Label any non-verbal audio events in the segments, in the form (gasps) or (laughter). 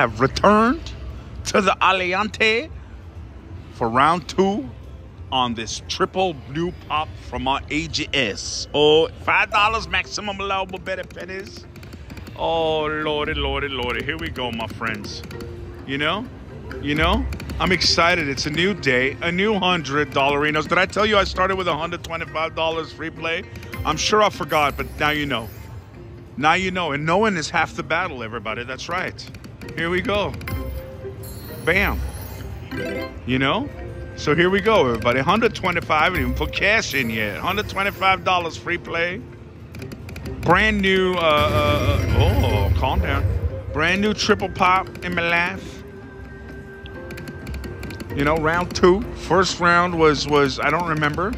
have returned to the Aliante for round two on this triple blue pop from our AGS. Oh, $5 maximum allowable bet pennies. Oh, lordy, lordy, lordy. Here we go, my friends. You know? You know? I'm excited. It's a new day, a new hundred dollarinos. Did I tell you I started with $125 free play? I'm sure I forgot, but now you know. Now you know. And knowing is half the battle, everybody. That's right. Here we go. Bam. You know? So here we go, everybody. 125, I didn't even put cash in yet. $125 free play. Brand new, uh, uh, oh, calm down. Brand new triple pop in my life. You know, round two. First round was, was I don't remember.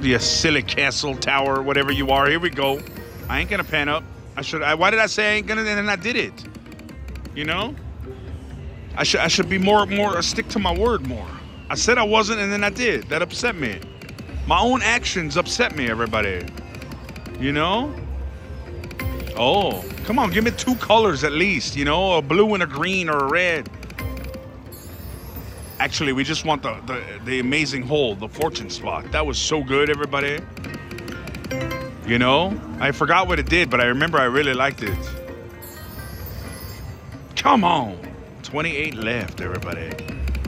The silly castle tower, whatever you are. Here we go. I ain't gonna pan up. I should. I, why did I say I ain't gonna? And then I did it. You know. I should. I should be more. More. Stick to my word more. I said I wasn't, and then I did. That upset me. My own actions upset me. Everybody. You know. Oh, come on, give me two colors at least. You know, a blue and a green or a red. Actually, we just want the, the, the amazing hole, the fortune spot. That was so good, everybody. You know, I forgot what it did, but I remember I really liked it. Come on. 28 left, everybody.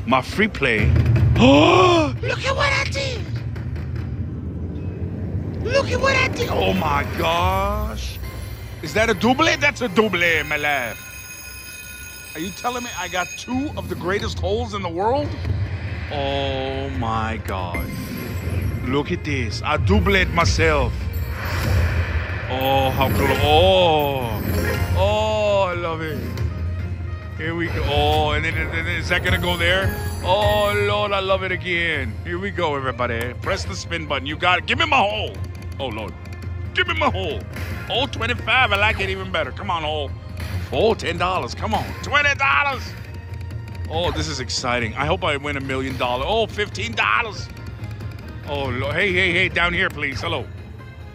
My free play. Oh, (gasps) look at what I did. Look at what I did. Oh my gosh. Is that a double? That's a double, my lad. Are you telling me I got two of the greatest holes in the world? Oh my God. Look at this. I doubled myself. Oh, how cool. Oh. Oh, I love it. Here we go. Oh, and then, then is that going to go there? Oh, Lord, I love it again. Here we go, everybody. Press the spin button. You got it. Give me my hole. Oh, Lord. Give me my hole. Oh, 25. I like it even better. Come on, hole. Oh, $10. Come on. $20. Oh, this is exciting. I hope I win a million dollars. Oh, $15. Oh, Lord. hey, hey, hey, down here, please. Hello.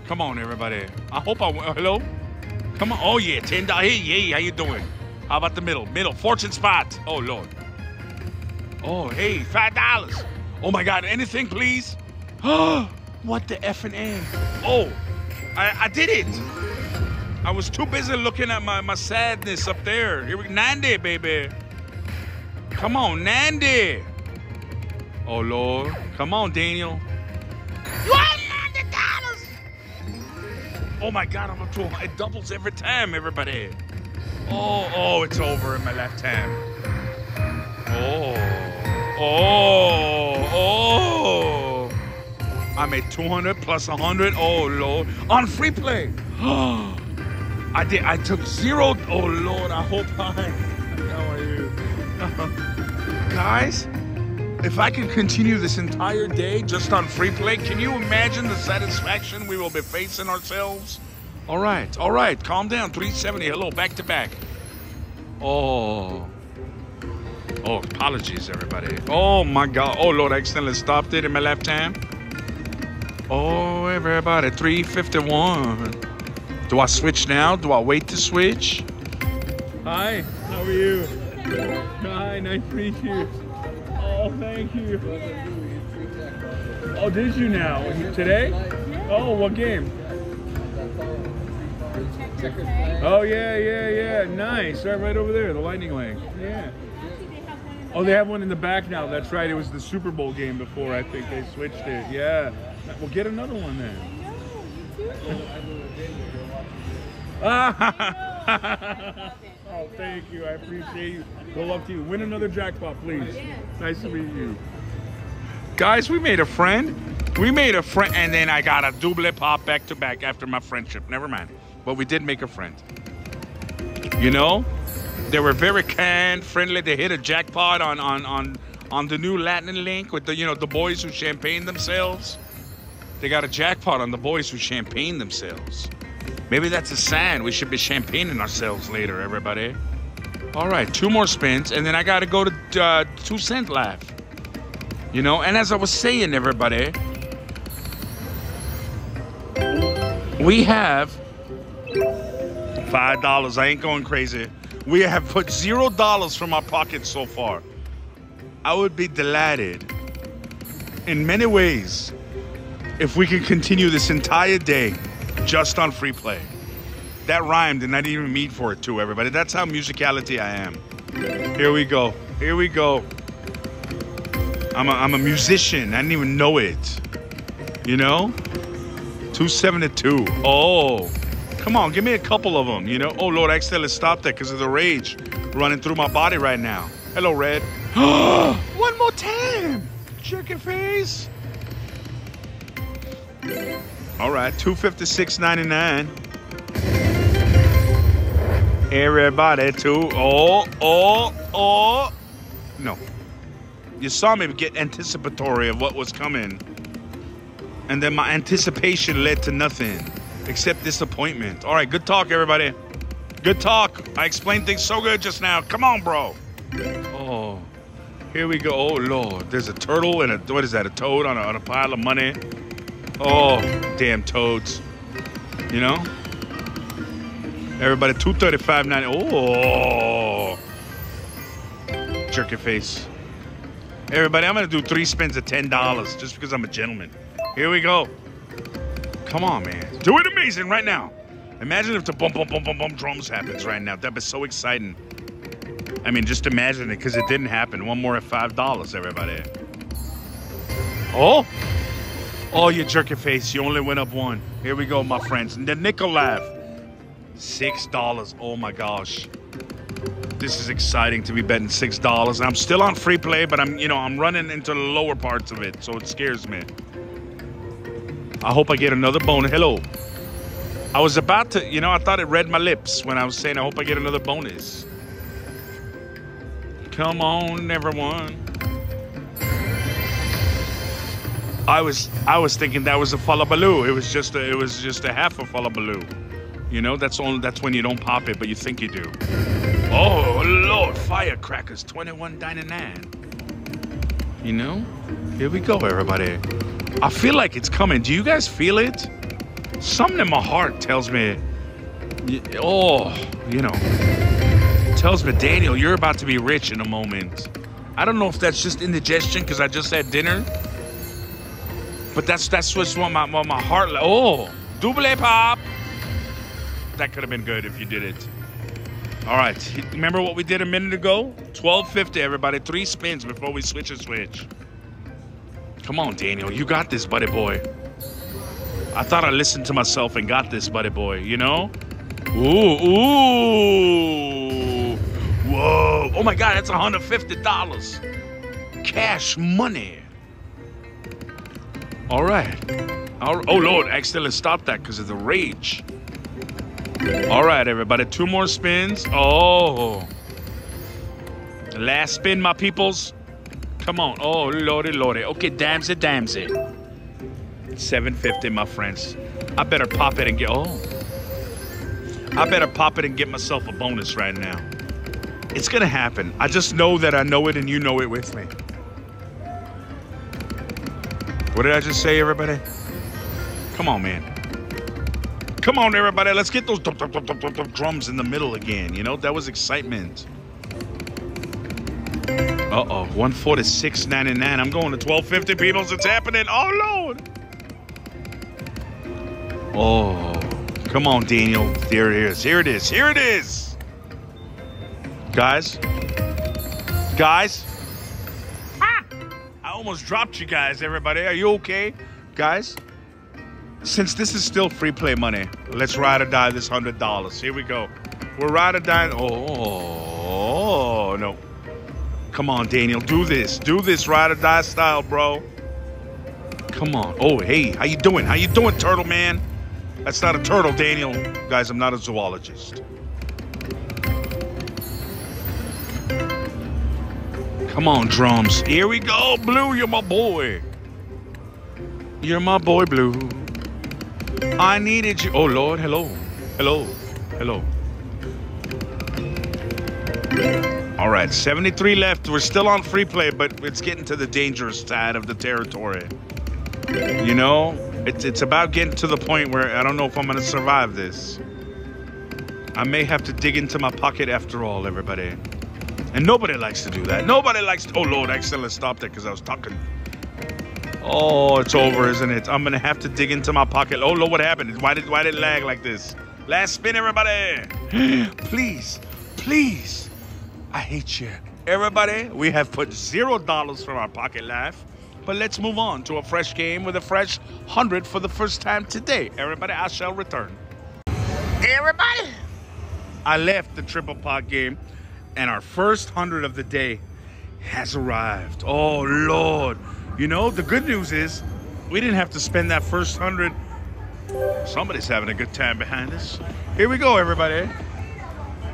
Come on, everybody. I hope I. Hello? Come on. Oh, yeah, $10. Hey, hey, how you doing? How about the middle? Middle. Fortune spot. Oh, Lord. Oh, hey, $5. Oh, my God. Anything, please? (gasps) What the F and A? Oh, I, I did it. I was too busy looking at my, my sadness up there. Here we Nandi, baby. Come on, Nandi. Oh, Lord. Come on, Daniel. $90. Oh, my God. I'm up to It doubles every time, everybody. Oh, oh, it's over in my left hand. Oh, oh, oh. I made 200 plus 100. Oh, Lord. On free play. (gasps) I did. I took zero. Oh Lord, I hope I. (laughs) How are you, (laughs) guys? If I can continue this entire day just on free play, can you imagine the satisfaction we will be facing ourselves? All right, all right, calm down. 370. Hello, back to back. Oh. Oh, apologies, everybody. Oh my God. Oh Lord, I accidentally stopped it in my left hand. Oh, everybody. 351. Do I switch now? Do I wait to switch? Hi, how are you? Hi, nice to meet you. Oh, thank you. Oh, did you now? Today? Oh, what game? Oh, yeah, yeah, yeah. Nice. Right, right over there, the Lightning Link. Yeah. Oh, they have one in the back now. That's right. It was the Super Bowl game before. I think they switched it. Yeah. Well, get another one then. (laughs) oh, (laughs) thank you. I appreciate you. Good luck to you. Win another jackpot, please. Nice to meet you. Guys, we made a friend. We made a friend, and then I got a double pop back to back after my friendship. Never mind. But we did make a friend. You know, they were very kind, friendly. They hit a jackpot on on on on the new Lightning Link with the you know the boys who champagne themselves. They got a jackpot on the boys who champagne themselves. Maybe that's a sign. We should be champagneing ourselves later, everybody. All right, two more spins, and then I got to go to uh, two cent life. You know, and as I was saying, everybody, we have Five dollars. I ain't going crazy. We have put zero dollars from our pockets so far. I would be delighted in many ways if we could continue this entire day just on free play. That rhymed and I didn't even mean for it to, everybody. That's how musicality I am. Here we go. Here we go. I'm a, I'm a musician. I didn't even know it. You know? 272. Oh. Come on, give me a couple of them, you know? Oh, Lord, I accidentally stopped that because of the rage running through my body right now. Hello, Red. (gasps) One more time. Chicken face. All right, 256.99. Everybody, two. Oh, oh, oh. No. You saw me get anticipatory of what was coming. And then my anticipation led to nothing except disappointment. All right, good talk, everybody. Good talk. I explained things so good just now. Come on, bro. Oh, here we go. Oh, Lord. There's a turtle and a, what is that, a toad on a, on a pile of money? Oh, damn toads. You know? Everybody, 235.90. Oh. Jerk your face. Everybody, I'm to do three spins of $10 just because I'm a gentleman. Here we go. Come on, man. Do it amazing right now. Imagine if the bump, bump, bump, bump, bump drums happens right now. That'd be so exciting. I mean, just imagine it because it didn't happen. One more at $5, everybody. Oh. Oh, you jerk your face. You only went up one. Here we go, my friends. The nickel laugh. Six dollars. Oh my gosh. This is exciting to be betting six dollars. I'm still on free play, but I'm you know I'm running into the lower parts of it, so it scares me. I hope I get another bonus. Hello. I was about to, you know, I thought it read my lips when I was saying I hope I get another bonus. Come on, everyone. I was I was thinking that was a fallabaloo. It was just a, it was just a half a fallabaloo. You know, that's only that's when you don't pop it, but you think you do. Oh Lord, firecrackers, twenty-one ninety-nine. You know, here we go, everybody. I feel like it's coming. Do you guys feel it? Something in my heart tells me, oh, you know, tells me, Daniel, you're about to be rich in a moment. I don't know if that's just indigestion because I just had dinner, but that's that's what's what my what my heart. Oh, double pop. That could have been good if you did it. All right, remember what we did a minute ago? 12.50, everybody. Three spins before we switch a switch. Come on, Daniel. You got this, buddy boy. I thought I listened to myself and got this, buddy boy. You know? Ooh, ooh. Whoa. Oh my God, that's $150. Cash money. All right. All, oh, Lord, accidentally stopped that because of the rage. All right, everybody. Two more spins. Oh. Last spin, my peoples. Come on. Oh, lordy, lordy. Okay, damsy, damsy. 750, my friends. I better pop it and get... Oh. I better pop it and get myself a bonus right now. It's going to happen. I just know that I know it and you know it with me. What did I just say, everybody? Come on, man. Come on, everybody. Let's get those drums in the middle again. You know, that was excitement. Uh-oh, 146.99. I'm going to 1250 people. It's happening. Oh, Lord. Oh, come on, Daniel. There it is. Here it is. Here it is. Guys. Guys. Almost dropped you guys, everybody. Are you okay? Guys, since this is still free play money, let's ride or die this $100. Here we go. We're ride or die. Oh, no. Come on, Daniel. Do this. Do this ride or die style, bro. Come on. Oh, hey. How you doing? How you doing, turtle man? That's not a turtle, Daniel. Guys, I'm not a zoologist. Come on, drums. Here we go. Blue, you're my boy. You're my boy, Blue. I needed you. Oh, Lord. Hello. Hello. Hello. All right, 73 left. We're still on free play, but it's getting to the dangerous side of the territory. You know, it's, it's about getting to the point where I don't know if I'm going to survive this. I may have to dig into my pocket after all, everybody. And nobody likes to do that. Nobody likes to. Oh, Lord, accidentally stopped it because I was talking. Oh, it's over, isn't it? I'm gonna have to dig into my pocket. Oh, Lord, what happened? Why did why did it lag like this? Last spin, everybody. (gasps) please, please. I hate you. Everybody, we have put zero dollars from our pocket life. But let's move on to a fresh game with a fresh hundred for the first time today. Everybody, I shall return. Everybody, I left the triple pot game, and our first hundred of the day has arrived. Oh Lord! You know the good news is we didn't have to spend that first hundred. Somebody's having a good time behind us. Here we go, everybody.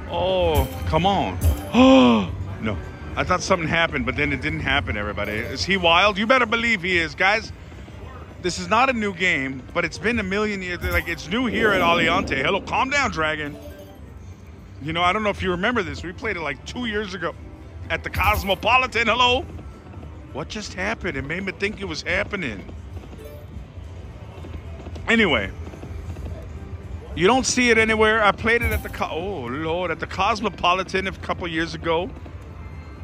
Oh, come on. Oh (gasps) no. I thought something happened, but then it didn't happen, everybody. Is he wild? You better believe he is. Guys, this is not a new game, but it's been a million years. Like, it's new here at Aliante. Hello, calm down, Dragon. You know, I don't know if you remember this. We played it like two years ago at the Cosmopolitan. Hello. What just happened? It made me think it was happening. Anyway, you don't see it anywhere. I played it at the, oh, Lord, at the Cosmopolitan a couple years ago.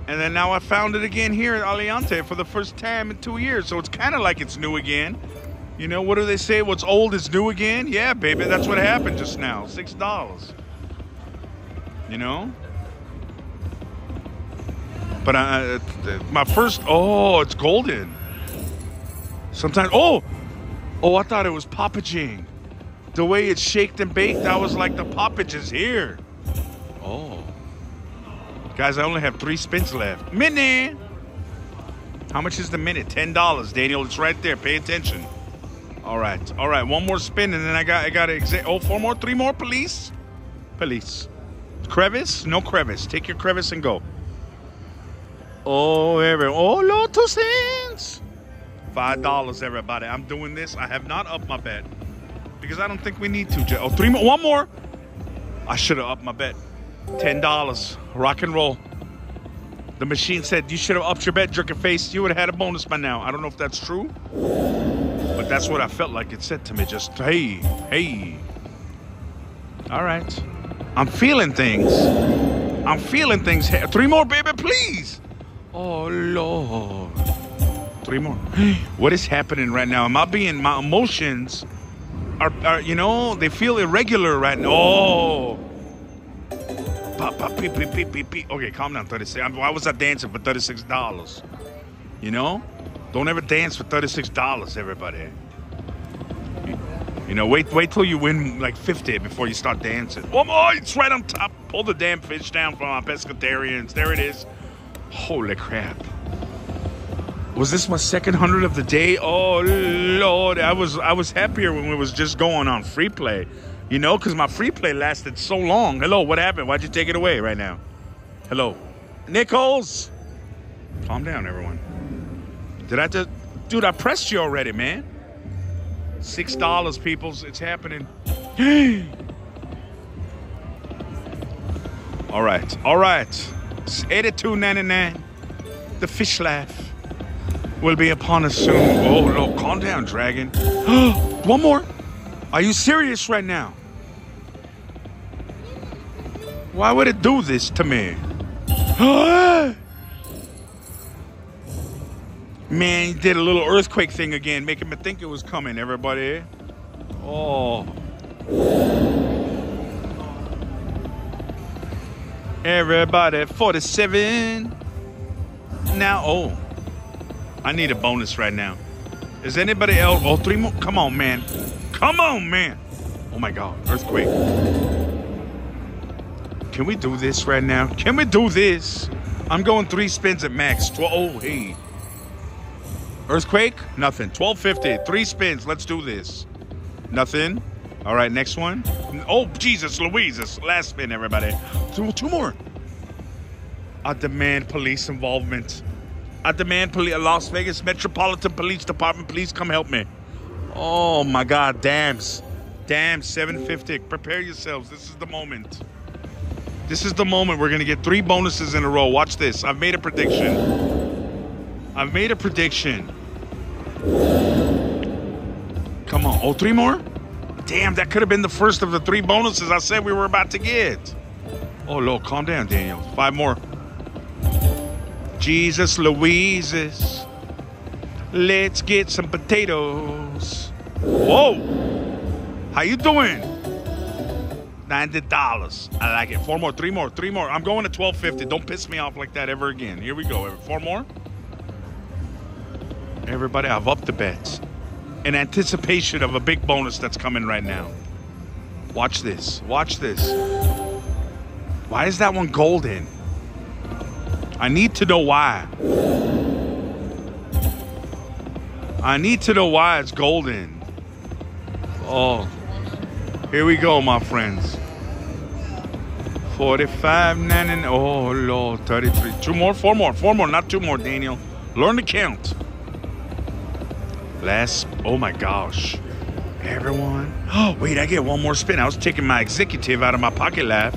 And then now I found it again here at Aliante for the first time in two years. So it's kind of like it's new again. You know, what do they say? What's old is new again? Yeah, baby, that's what happened just now. Six dollars. You know? But I, my first, oh, it's golden. Sometimes, oh, oh, I thought it was packaging. The way it's shaked and baked, I was like, the poppage is here. Oh. Guys, I only have three spins left. Minute. How much is the minute? Ten dollars, Daniel. It's right there. Pay attention. All right, all right. One more spin, and then I got I got to exa- Oh, four more, three more. Police, police. Crevice? No crevice. Take your crevice and go. Oh, every oh, Lord, two cents. Five dollars, everybody. I'm doing this. I have not upped my bet because I don't think we need to. Oh, three more. One more. I should have upped my bet. $10. Rock and roll. The machine said you should have upped your bet, jerking face. You would have had a bonus by now. I don't know if that's true, but that's what I felt like it said to me. Just, hey, hey. All right. I'm feeling things. I'm feeling things. Three more, baby, please. Oh, Lord. Three more. (gasps) What is happening right now? Am I being, my emotions are, are you know, they feel irregular right now. Oh. Okay, calm down, 36. Why was I dancing for $36? You know? Don't ever dance for $36, everybody. You know, wait wait till you win like 50 before you start dancing. Oh, more, it's right on top. Pull the damn fish down from our pescatarians. There it is. Holy crap. Was this my second hundred of the day? Oh Lord, I was I was happier when we was just going on free play. You know, because my free play lasted so long. Hello, what happened? Why'd you take it away right now? Hello. Nichols! Calm down, everyone. Did I just. Dude, I pressed you already, man. Six dollars, peoples. It's happening. (gasps) all right, all right. It's 82.99. The fish laugh will be upon us soon. Oh no, calm down, dragon. (gasps) One more. Are you serious right now? Why would it do this to me? (gasps) Man, did a little earthquake thing again, making me think it was coming, everybody. Oh. Everybody, 47. Now, oh. I need a bonus right now. Is anybody else? Oh, three more. Come on, man. Come on, man. Oh my God, earthquake. Can we do this right now? Can we do this? I'm going three spins at max. 12. Oh, hey. Earthquake? Nothing. 1250. Three spins. Let's do this. Nothing. All right, next one. Oh, Jesus Louise. This last spin, everybody. Two, two more. I demand police involvement. I demand police, Las Vegas Metropolitan Police Department, please come help me. Oh my God, dams. Dams, 750. Prepare yourselves. This is the moment. This is the moment. We're going to get three bonuses in a row. Watch this. I've made a prediction. I've made a prediction. Come on. Oh, three more? Damn, that could have been the first of the three bonuses I said we were about to get. Oh, Lord, calm down, Daniel. Five more. Jesus Louises. Let's get some potatoes. Whoa. How you doing? $90. I like it. Four more, three more, three more. I'm going to 1250. Don't piss me off like that ever again. Here we go. Four more. Everybody, I've upped the bets in anticipation of a big bonus that's coming right now. Watch this. Watch this. Why is that one golden? I need to know why. I need to know why it's golden. Oh, here we go, my friends. 45, 9, oh, Lord, 33. Two more, four more, four more, not two more, Daniel. Learn to count. Last, oh my gosh. Everyone. Oh, wait, I get one more spin. I was taking my executive out of my pocket laugh.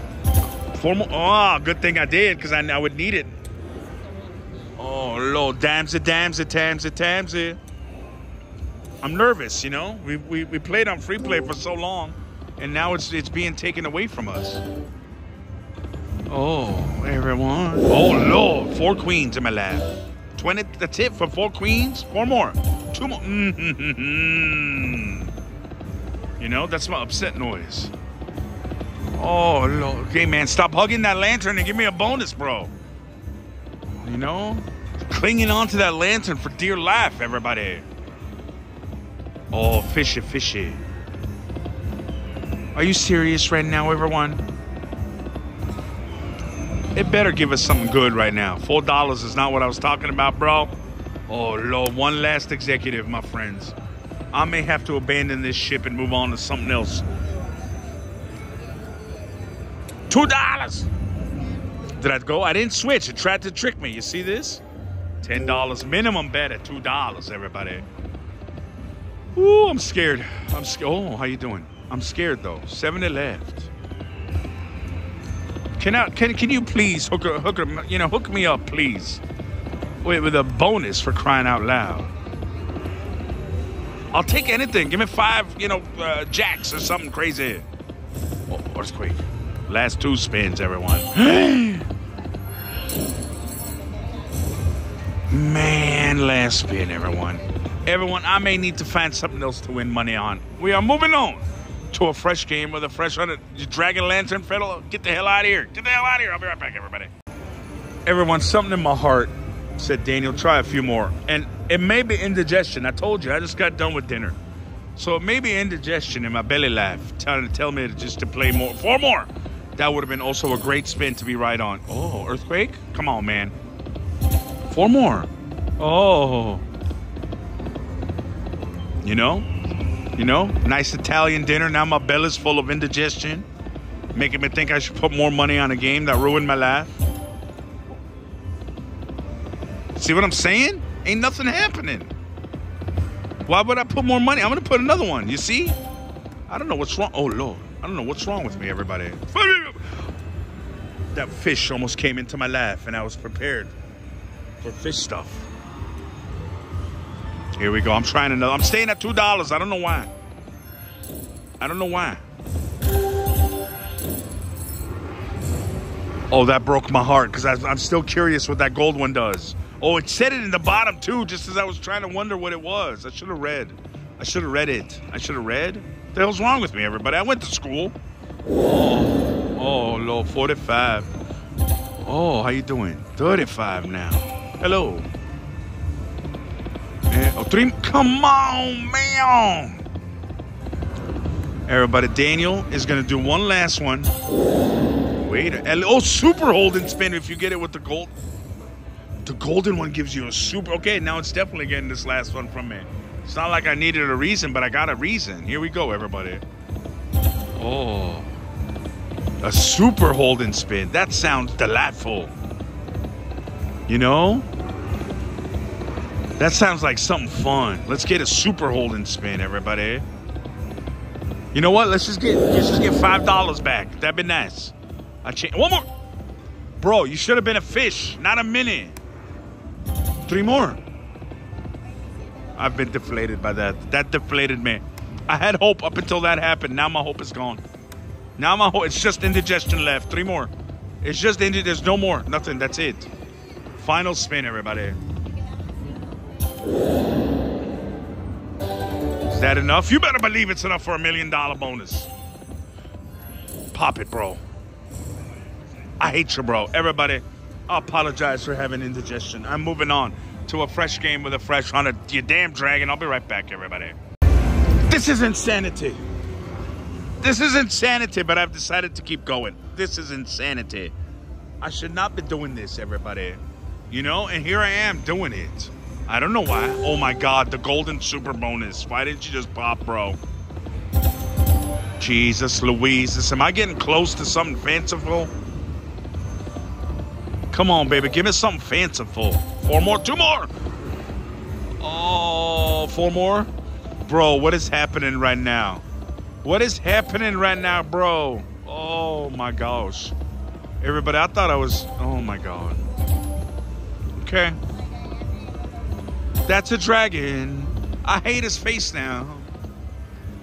Four more. Oh, good thing I did because I, I would need it. Oh, Lord. Damns it, damns it. I'm nervous, you know? We, we, we played on free play for so long, and now it's, it's being taken away from us. Oh, everyone. Oh, Lord. Four queens in my lap. 20, that's it for four queens. Four more. Two more. Mm-hmm. You know, that's my upset noise. Oh, Lord. Okay, man, stop hugging that lantern and give me a bonus, bro. You know? Clinging onto that lantern for dear life, everybody. Oh, fishy, fishy. Are you serious right now, everyone? It better give us something good right now. Four dollars is not what I was talking about, bro. Oh Lord, one last executive, my friends. I may have to abandon this ship and move on to something else. Two dollars. Did I go? I didn't switch. It tried to trick me. You see this? Ten dollars minimum bet at two dollars, everybody. Ooh, I'm scared. I'm scared. Oh, how you doing? I'm scared though. Seventy left. Can I? Can Can you please hook her, hook her, You know, hook me up, please. Wait, with a bonus for crying out loud. I'll take anything. Give me five, you know, uh, jacks or something crazy. Oh, earthquake. Last two spins, everyone. (gasps) Man, last spin, everyone. Everyone, I may need to find something else to win money on. We are moving on to a fresh game with a fresh hunter. Dragon Lantern Fellow, get the hell out of here. Get the hell out of here. I'll be right back, everybody. Everyone, something in my heart said, Daniel, try a few more. And it may be indigestion. I told you, I just got done with dinner. So it may be indigestion in my belly laugh, trying to tell me to just to play more. Four more. That would have been also a great spin to be right on. Oh, earthquake? Come on, man. Four more. Oh. You know? You know? Nice Italian dinner. Now my belly's full of indigestion. Making me think I should put more money on a game that ruined my life. See what I'm saying? Ain't nothing happening. Why would I put more money? I'm gonna put another one. You see? I don't know what's wrong. Oh Lord, I don't know what's wrong with me, everybody. That fish almost came into my life, and I was prepared for fish stuff. Here we go. I'm trying another. I'm staying at two dollars. I don't know why. I don't know why. Oh, that broke my heart because I'm still curious what that gold one does. Oh, it said it in the bottom too, just as I was trying to wonder what it was. I should have read. I should have read it. I should have read. What the hell's wrong with me, everybody? I went to school. Oh, oh, Lord, 45. Oh, how you doing? 35 now. Hello. Three. Come on, man. Everybody, Daniel is going to do one last one. Wait. A, Oh, super hold and spin if you get it with the gold. The golden one gives you a super. Okay, now it's definitely getting this last one from me. It's not like I needed a reason, but I got a reason. Here we go, everybody. Oh. A super hold and spin. That sounds delightful. You know? That sounds like something fun. Let's get a super hold and spin, everybody. You know what? Let's just get let's just get five dollars back. That'd be nice. I change one more. Bro, you should have been a fish, not a mini. Three more. I've been deflated by that. That deflated me. I had hope up until that happened. Now my hope is gone. Now my hope, it's just indigestion left. Three more. It's just indi- there's no more. Nothing. That's it. Final spin, everybody. Is that enough? You better believe it's enough for a million dollar bonus. Pop it, bro. I hate you, bro. Everybody, I apologize for having indigestion. I'm moving on to a fresh game with a fresh a you damn dragon. I'll be right back, everybody. This is insanity. This is insanity, but I've decided to keep going. This is insanity. I should not be doing this, everybody. You know, and here I am doing it. I don't know why. Oh my god, the golden super bonus. Why didn't you just pop, bro? Jesus Louise. Am I getting close to something fanciful? Come on, baby. Give me something fanciful. Four more. Two more. Oh, four more? Bro, what is happening right now? What is happening right now, bro? Oh my gosh. Everybody, I thought I was. Oh my god. Okay. That's a dragon. I hate his face now.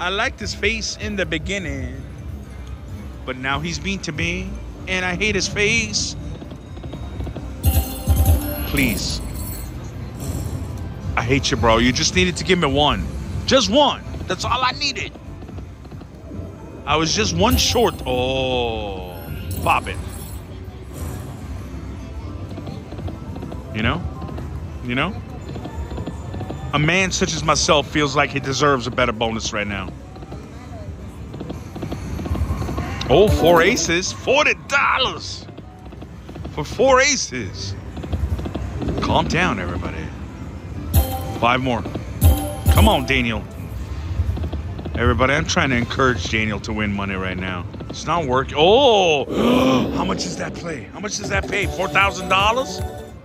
I liked his face in the beginning. But now he's mean to me. And I hate his face. Please. I hate you, bro. You just needed to give me one. Just one. That's all I needed. I was just one short. Oh, pop it. You know? You know? A man such as myself feels like he deserves a better bonus right now. Oh, four aces. $40 for four aces. Calm down, everybody. Five more. Come on, Daniel. Everybody, I'm trying to encourage Daniel to win money right now. It's not working. Oh, (gasps) how much is that play? How much does that pay? Four thousand dollars?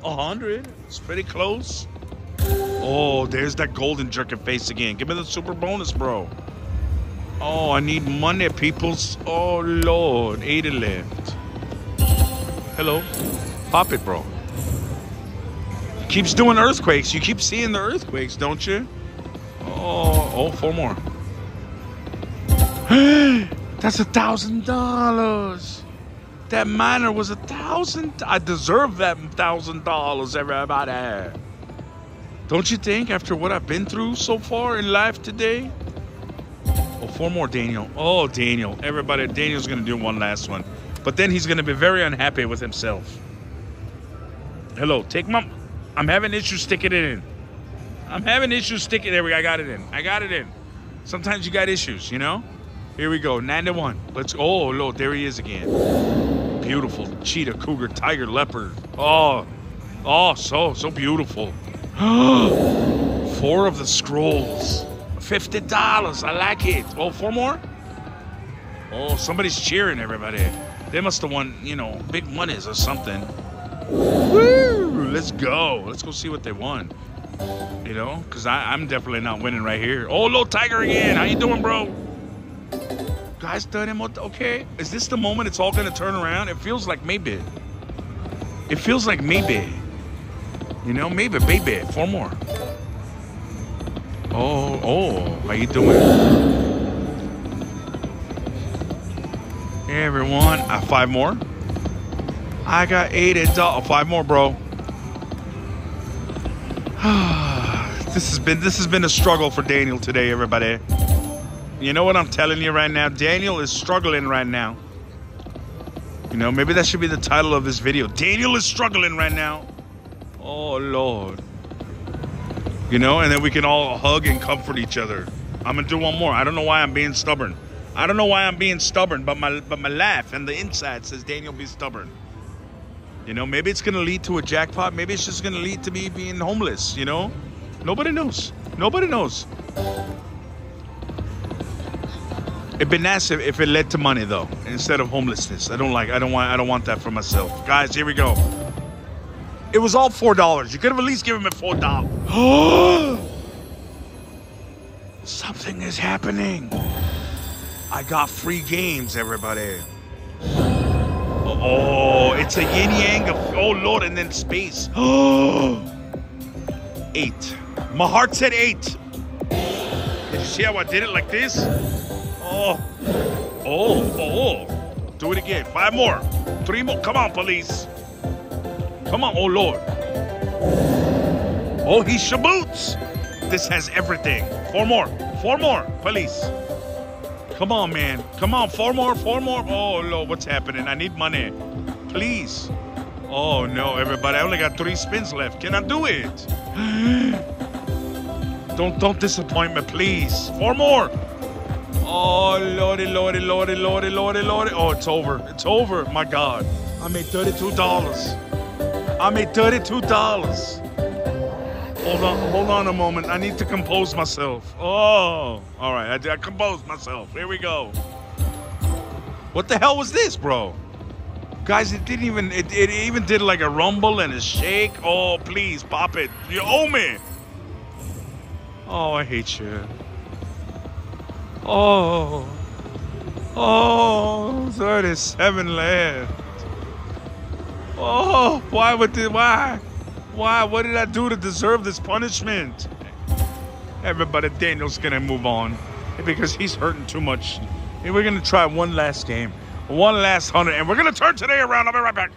A hundred? It's pretty close. Oh, there's that golden jerking face again. Give me the super bonus, bro. Oh, I need money, peoples. Oh Lord, left. Hello, pop it, bro. Keeps doing earthquakes. You keep seeing the earthquakes, don't you? Oh, oh, four more. (gasps) That's a thousand dollars. That miner was a thousand. I deserve that thousand dollars, everybody. Don't you think, after what I've been through so far in life today? Oh, four more, Daniel. Oh, Daniel. Everybody, Daniel's gonna do one last one. But then he's gonna be very unhappy with himself. Hello, take my. I'm having issues sticking it in. I'm having issues sticking. There we go. I got it in. I got it in. Sometimes you got issues, you know? Here we go. 9 to 1. Let's Oh, Lord, there he is again. Beautiful. Cheetah, cougar, tiger, leopard. Oh. Oh, so, so beautiful. (gasps) Four of the scrolls. $50. I like it. Oh, four more? Oh, somebody's cheering, everybody. They must have won, you know, big monies or something. Woo! Let's go. Let's go see what they won. You know, because I'm definitely not winning right here. Oh, little tiger again. How you doing, bro? Guys, done him. Okay, is this the moment it's all gonna turn around? It feels like maybe. It feels like maybe. You know, maybe, baby. Four more. Oh, oh, how you doing? Everyone. Uh, five more. I got eight and five more, bro. (sighs) this has been this has been a struggle for Daniel today, everybody. You know what I'm telling you right now? Daniel is struggling right now. You know, maybe that should be the title of this video. Daniel is struggling right now. Oh Lord. You know, and then we can all hug and comfort each other. I'm gonna do one more. I don't know why I'm being stubborn. I don't know why I'm being stubborn, but my but my laugh and the inside says Daniel be stubborn. You know, maybe it's gonna lead to a jackpot. Maybe it's just gonna lead to me being homeless. You know, nobody knows. Nobody knows. It'd be nice if, if it led to money though, instead of homelessness. I don't like. I don't want. I don't want that for myself. Guys, here we go. It was all four dollars. You could have at least given me four dollars. (gasps) Something is happening. I got free games, everybody. Oh, it's a yin yang of oh lord, and then space. (gasps) eight. My heart said eight. Did you see how I did it like this? Oh, oh, oh. oh. Do it again. Five more. Three more. Come on, police. Come on, oh Lord. Oh, he shaboots. This has everything. Four more. Four more, police. Come on, man. Come on, four more, four more. Oh Lord, what's happening? I need money. Please. Oh no, everybody. I only got three spins left. Can I do it? (gasps) don't don't disappoint me, please. Four more. Oh lordy, lordy, lordy, lordy, lordy, lordy. Oh, it's over. It's over. My God. I made $32. I made $32. Hold on, hold on a moment. I need to compose myself. Oh, all right. I, I composed myself. Here we go. What the hell was this, bro? Guys, it didn't even, it, it even did like a rumble and a shake. Oh, please, pop it. You owe me. Oh, I hate you. Oh. Oh, 37 left. Oh, why would this, why? Why? What did I do to deserve this punishment? Everybody, Daniel's gonna move on because he's hurting too much. And we're gonna try one last game, one last hundred, and we're gonna turn today around. I'll be right back.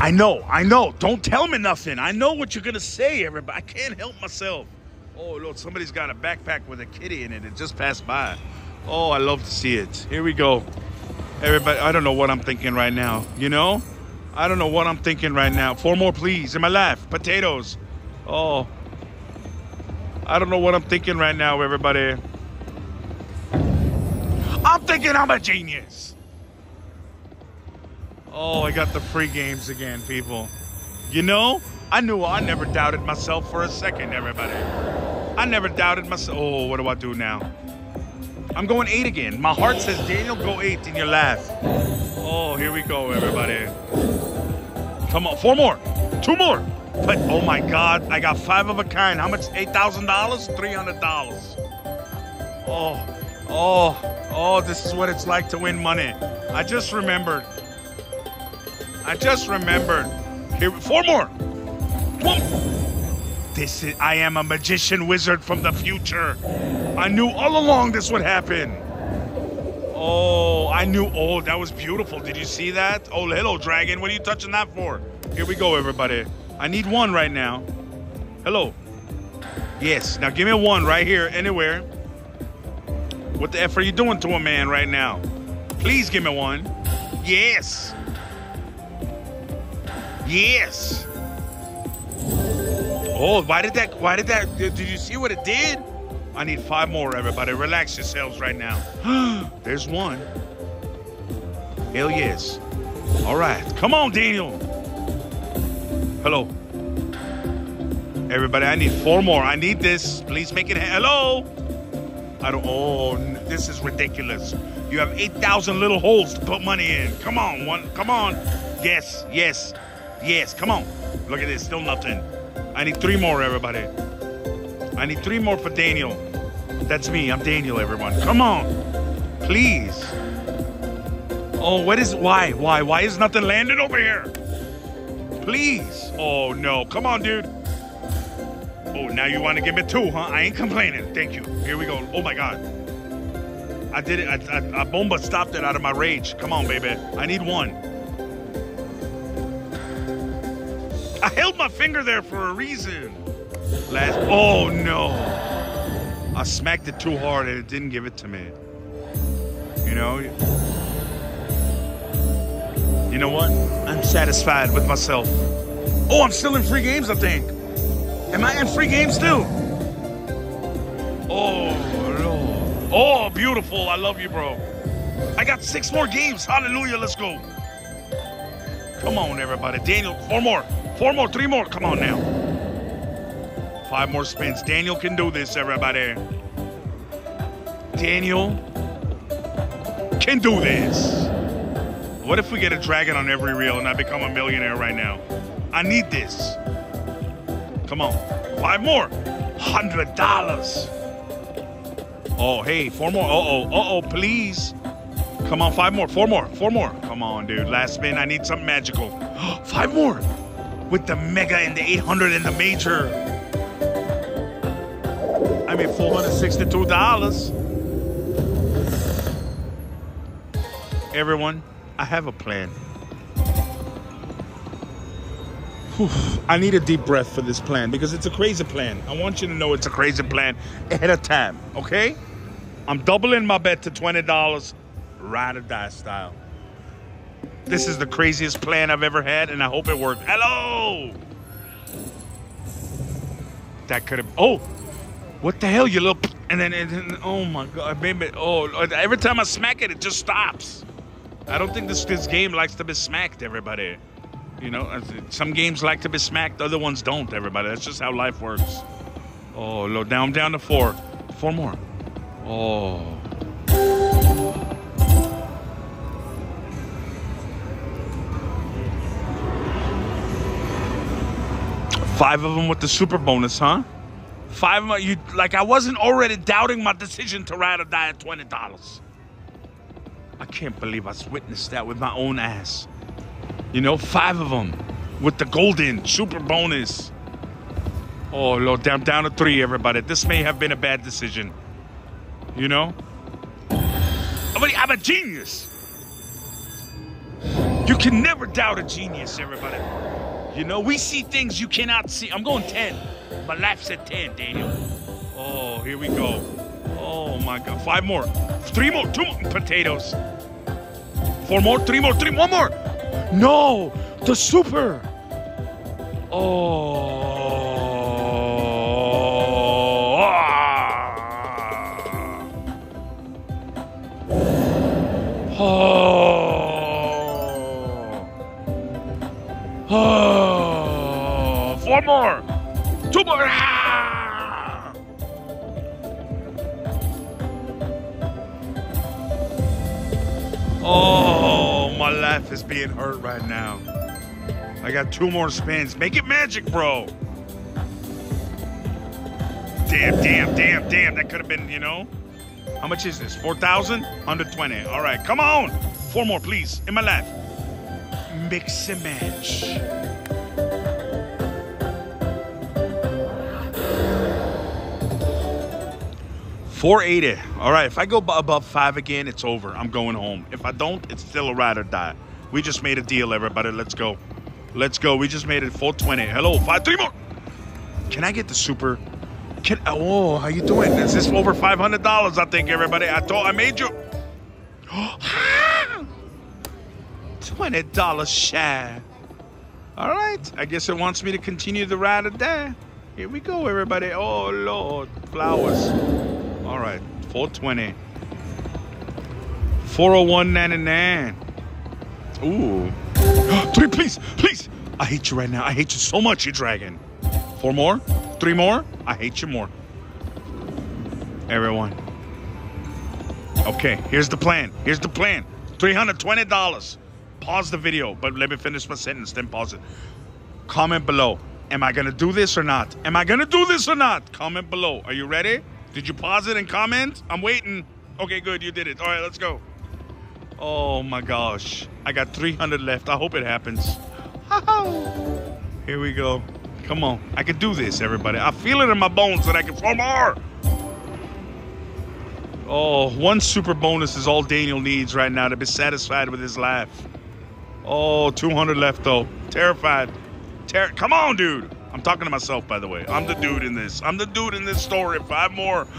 I know, I know. Don't tell me nothing. I know what you're gonna say, everybody. I can't help myself. Oh Lord, somebody's got a backpack with a kitty in it. It just passed by. Oh, I love to see it. Here we go. Everybody, I don't know what I'm thinking right now. You know? I don't know what I'm thinking right now. Four more, please. In my left. Potatoes. Oh. I don't know what I'm thinking right now, everybody. I'm thinking I'm a genius. Oh, I got the free games again, people. You know, I knew I never doubted myself for a second, everybody. I never doubted myself. Oh, what do I do now? I'm going eight again. My heart says, Daniel, go eight in your left. Oh, here we go, everybody. Come on, four more, two more. But oh my God, I got five of a kind. How much? Eight thousand dollars, three hundred dollars. Oh, oh, oh! This is what it's like to win money. I just remembered. I just remembered. Here, four more. Whoa. This is. I am a magician wizard from the future. I knew all along this would happen. Oh, I knew. Oh, that was beautiful. Did you see that? Oh, hello, dragon. What are you touching that for? Here we go, everybody. I need one right now. Hello. Yes. Now give me one right here, anywhere. What the F are you doing to a man right now? Please give me one. Yes. Yes. Oh, why did that? Why did that? Did you see what it did? I need five more, everybody. Relax yourselves right now. (gasps) There's one. Hell yes. All right. Come on, Daniel. Hello. Everybody, I need four more. I need this. Please make it. Hello. I don't. Oh, this is ridiculous. You have 8,000 little holes to put money in. Come on, one. Come on. Yes, yes, yes. Come on. Look at this. Still nothing. I need three more, everybody. I need three more for Daniel. That's me. I'm Daniel, everyone. Come on. Please. Oh, what is, why, why, why is nothing landing over here? Please. Oh, no. Come on, dude. Oh, now you want to give me two, huh? I ain't complaining. Thank you. Here we go. Oh, my God. I did it. I, I, I bomba stopped it out of my rage. Come on, baby. I need one. I held my finger there for a reason. Last. Oh, no. I smacked it too hard and it didn't give it to me. You know? You know what? I'm satisfied with myself. Oh, I'm still in free games, I think. Am I in free games too? Oh, no. Oh, beautiful. I love you, bro. I got six more games. Hallelujah. Let's go. Come on, everybody. Daniel, four more. Four more, three more. Come on now. Five more spins. Daniel can do this, everybody. Daniel can do this. What if we get a dragon on every reel and I become a millionaire right now? I need this. Come on. Five more. Hundred dollars. Oh, hey, four more. Uh-oh. Uh-oh, please. Come on, five more. Four more. Four more. Come on, dude. Last spin. I need something magical. (gasps) five more. With the mega and the 800 and the major. I mean, $462. Everyone, I have a plan. Whew, I need a deep breath for this plan because it's a crazy plan. I want you to know it's a crazy plan ahead of time, okay? I'm doubling my bet to $20, ride or die style. This is the craziest plan I've ever had, and I hope it worked. Hello! That could have. Oh! What the hell, you little. And then, and then oh my god, baby. Oh, every time I smack it, it just stops. I don't think this, this game likes to be smacked, everybody. You know, some games like to be smacked, other ones don't, everybody. That's just how life works. Oh, low down, down to four. Four more. Oh. Five of them with the super bonus, huh? Five of them, you like I wasn't already doubting my decision to ride or die at twenty dollars. I can't believe I witnessed that with my own ass. You know, five of them with the golden super bonus. Oh Lord, down down to three, everybody. This may have been a bad decision. You know? I'm a genius. You can never doubt a genius, everybody. You know, we see things you cannot see. I'm going 10. My life's at 10, Daniel. Oh, here we go. Oh my God. Five more. Three more. Two more. Potatoes. Four more. Three more. Three. One more. No. The super. Oh. Ah. Oh. Oh. More. Two more. Ah! Oh, my life is being hurt right now. I got two more spins. Make it magic, bro. Damn, damn, damn, damn. That could have been, you know. How much is this? 4,000? 120. All right, come on. Four more, please, in my life. Mix and match. Four eighty. All right. If I go above five again, it's over. I'm going home. If I don't, it's still a ride or die. We just made a deal, everybody. Let's go. Let's go. We just made it 420. Hello, five, three more. Can I get the super? Can oh, how you doing? Is this over five hundred dollars? I think everybody. I thought I made you. (gasps) Twenty dollars shy. All right. I guess it wants me to continue the ride or die. Here we go, everybody. Oh Lord, flowers. All right, 420. 401.99. Ooh. (gasps) Three, please, please. I hate you right now. I hate you so much, you dragon. Four more? Three more? I hate you more. Everyone. Okay, here's the plan. Here's the plan. $320. Pause the video, but let me finish my sentence, then pause it. Comment below. Am I gonna do this or not? Am I gonna do this or not? Comment below. Are you ready? Did you pause it and comment? I'm waiting. Okay, good. You did it. All right, let's go. Oh my gosh. I got 300 left. I hope it happens. Here we go. Come on. I can do this, everybody. I feel it in my bones that I can four more. Oh, one super bonus is all Daniel needs right now to be satisfied with his life. Oh, 200 left though. Terrified. Ter- Come on, dude. I'm talking to myself, by the way. I'm the dude in this. I'm the dude in this story. Five more. (gasps)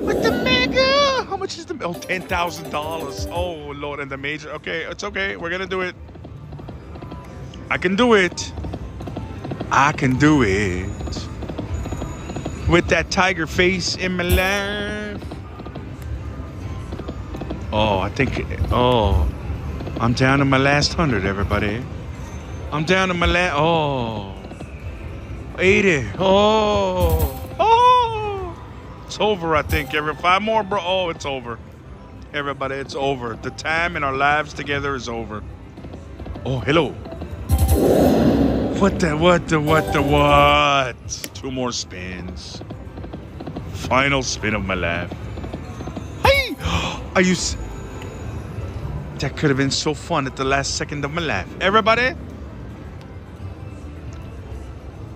With the mega. How much is the? Oh, ten thousand dollars. Oh Lord, and the major. Okay, it's okay. We're gonna do it. I can do it. I can do it. With that tiger face in my life. Oh, I think. Oh, I'm down to my last hundred, everybody. I'm down to my last. Oh. 80. Oh. Oh. It's over, I think. Every five more, bro. Oh, it's over. Everybody, it's over. The time in our lives together is over. Oh, hello. What the, what the, what the, what? Two more spins. Final spin of my life. Hey! (gasps) Are you. That could have been so fun at the last second of my life. Everybody,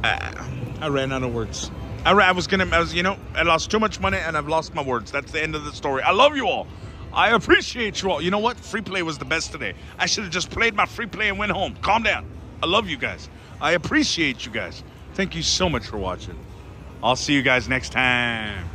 I ran out of words. I, I was gonna, I was, you know, I lost too much money and I've lost my words. That's the end of the story. I love you all. I appreciate you all. You know what? Free play was the best today. I should have just played my free play and went home. Calm down. I love you guys. I appreciate you guys. Thank you so much for watching. I'll see you guys next time.